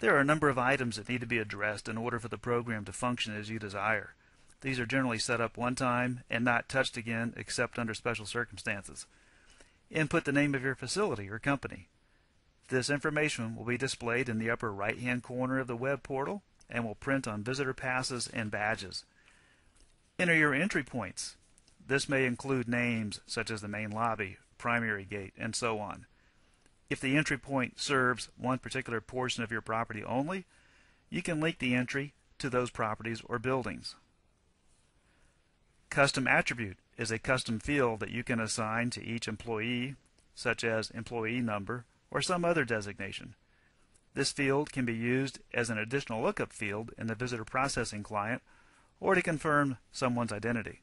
There are a number of items that need to be addressed in order for the program to function as you desire. These are generally set up one time and not touched again except under special circumstances. Input the name of your facility or company. This information will be displayed in the upper right-hand corner of the web portal and will print on visitor passes and badges. Enter your entry points. This may include names such as the main lobby, primary gate, and so on. If the entry point serves one particular portion of your property only, you can link the entry to those properties or buildings. Custom attribute is a custom field that you can assign to each employee, such as employee number or some other designation. This field can be used as an additional lookup field in the visitor processing client or to confirm someone's identity.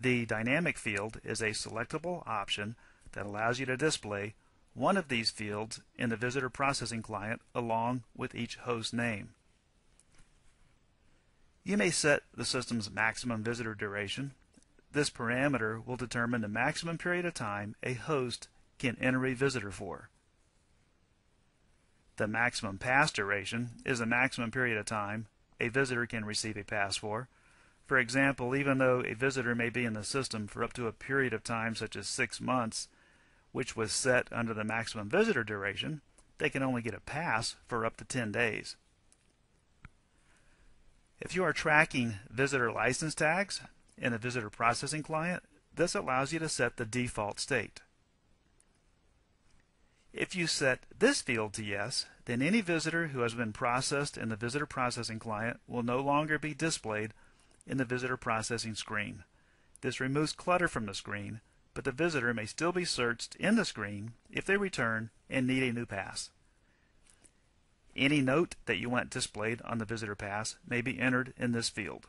The dynamic field is a selectable option that allows you to display one of these fields in the visitor processing client along with each host name. You may set the system's maximum visitor duration. This parameter will determine the maximum period of time a host can enter a visitor for. The maximum pass duration is the maximum period of time a visitor can receive a pass for. For example, even though a visitor may be in the system for up to a period of time such as six months, which was set under the maximum visitor duration, they can only get a pass for up to 10 days. If you are tracking visitor license tags in the visitor processing client, this allows you to set the default state. If you set this field to yes, then any visitor who has been processed in the visitor processing client will no longer be displayed in the visitor processing screen. This removes clutter from the screen, but the visitor may still be searched in the screen if they return and need a new pass. Any note that you want displayed on the visitor pass may be entered in this field.